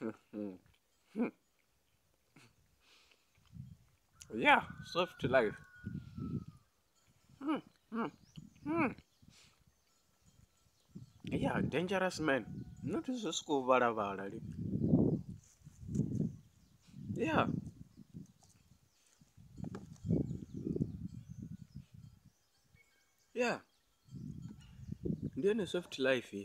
yeah, soft to life. Yeah, dangerous man. Not so school bad about it. Yeah. Yeah. Then a soft life. Eh?